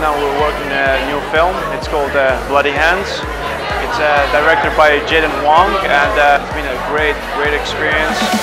now we're working on a new film. It's called uh, Bloody Hands. It's uh, directed by Jaden Wong and uh, it's been a great, great experience.